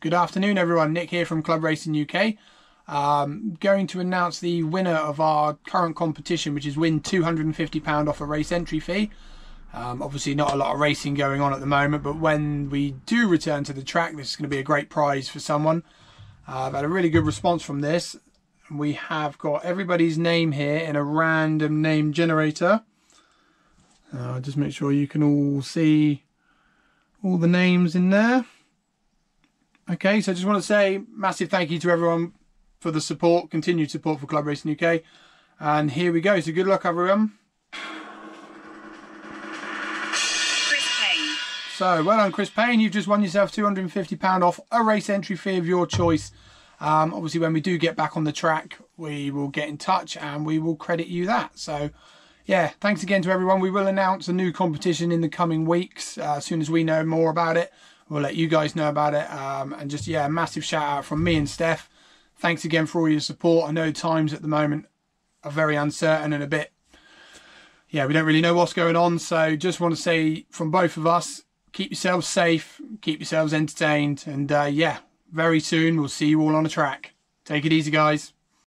Good afternoon, everyone. Nick here from Club Racing UK. Um, going to announce the winner of our current competition, which is win £250 off a race entry fee. Um, obviously, not a lot of racing going on at the moment, but when we do return to the track, this is going to be a great prize for someone. Uh, I've had a really good response from this. We have got everybody's name here in a random name generator. Uh, just make sure you can all see all the names in there. Okay, so I just want to say massive thank you to everyone for the support, continued support for Club Racing UK. And here we go. So good luck, everyone. Chris Payne. So well done, Chris Payne. You've just won yourself £250 off a race entry fee of your choice. Um, obviously, when we do get back on the track, we will get in touch and we will credit you that. So, yeah, thanks again to everyone. We will announce a new competition in the coming weeks. Uh, as soon as we know more about it, we'll let you guys know about it. Um, and just, yeah, massive shout out from me and Steph. Thanks again for all your support. I know times at the moment are very uncertain and a bit, yeah, we don't really know what's going on. So, just want to say from both of us, keep yourselves safe, keep yourselves entertained, and uh, yeah, very soon we'll see you all on a track. Take it easy, guys.